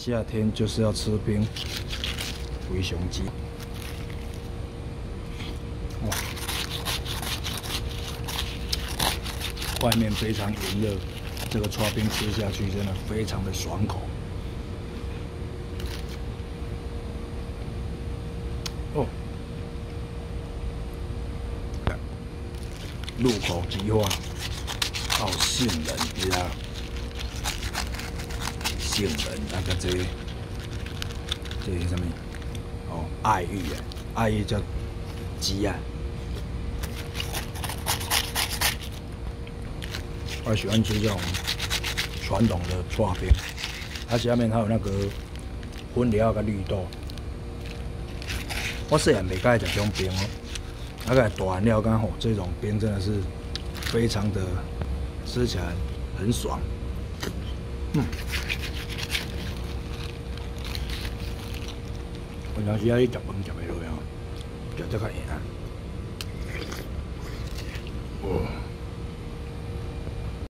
夏天就是要吃冰，回熊鸡。哇，外面非常炎热，这个刨冰吃下去真的非常的爽口。哦，入口即化，好杏仁，你知道？杏仁那个这，这是什么？哦，爱玉啊，爱玉叫鸡啊。我喜欢吃这种传统的串冰，它下面还有那个粉料跟绿豆。我虽然没介食这种冰哦，那个大碗料刚好这种冰真的是非常的吃起来很爽。嗯，我常时啊，你食饭食袂落呀，食这个盐啊，哦。